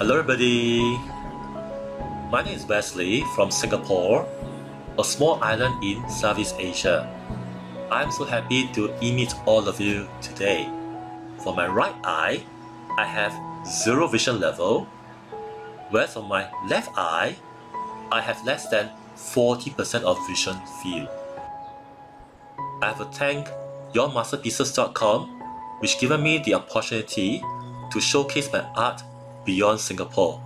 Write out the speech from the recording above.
Hello everybody! My name is Wesley from Singapore, a small island in Southeast Asia. I'm so happy to meet all of you today. For my right eye, I have zero vision level, whereas on my left eye, I have less than 40% of vision field. I have to thank yourmasterpieces.com which given me the opportunity to showcase my art beyond Singapore.